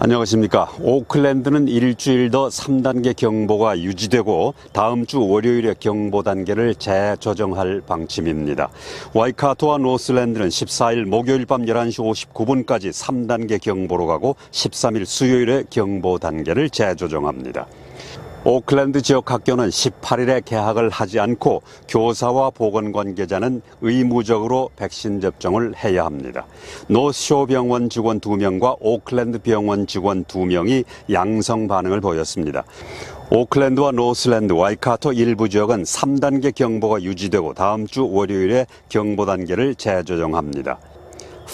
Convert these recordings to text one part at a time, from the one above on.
안녕하십니까. 오클랜드는 일주일 더 3단계 경보가 유지되고 다음 주 월요일에 경보 단계를 재조정할 방침입니다. 와이카토와 노슬랜드는 14일 목요일 밤 11시 59분까지 3단계 경보로 가고 13일 수요일에 경보 단계를 재조정합니다. 오클랜드 지역 학교는 18일에 개학을 하지 않고 교사와 보건 관계자는 의무적으로 백신 접종을 해야 합니다. 노스쇼어 병원 직원 2명과 오클랜드 병원 직원 2명이 양성 반응을 보였습니다. 오클랜드와 노스랜드, 와이카토 일부 지역은 3단계 경보가 유지되고 다음 주 월요일에 경보 단계를 재조정합니다.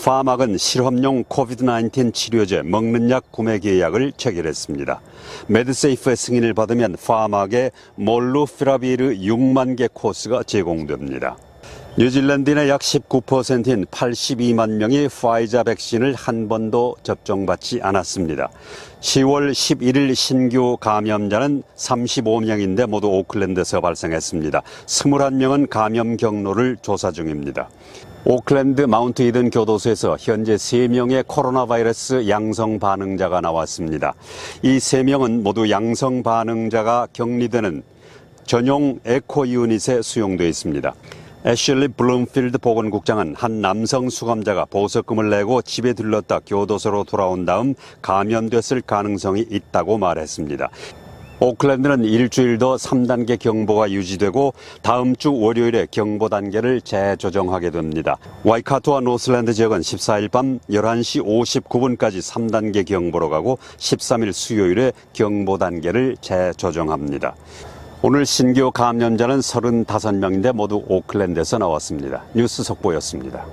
Pharmac은 실험용 Covid-19 치료제 먹는 약 구매 계약을 체결했습니다. Medsafe의 승인을 받으면 파막에 몰누피라비르 6만 개 코스가 제공됩니다. 뉴질랜드의 약 19%인 82만 명이 파이자 백신을 한 번도 접종받지 않았습니다. 10월 11일 신규 감염자는 35명인데 모두 오클랜드에서 발생했습니다. 21명은 감염 경로를 조사 중입니다. 오클랜드 마운트 이든 교도소에서 현재 3명의 코로나 바이러스 양성 반응자가 나왔습니다. 이 3명은 모두 양성 반응자가 격리되는 전용 에코 유닛에 수용되어 있습니다. 애슐리 블룸필드 보건국장은 한 남성 수감자가 보석금을 내고 집에 들렀다 교도소로 돌아온 다음 감염됐을 가능성이 있다고 말했습니다. 오클랜드는 일주일 더 3단계 경보가 유지되고 다음 주 월요일에 경보 단계를 재조정하게 됩니다. 와이카토와 노스랜드 지역은 14일 밤 11시 59분까지 3단계 경보로 가고 13일 수요일에 경보 단계를 재조정합니다. 오늘 신규 감염자는 35명인데 모두 오클랜드에서 나왔습니다. 뉴스 속보였습니다.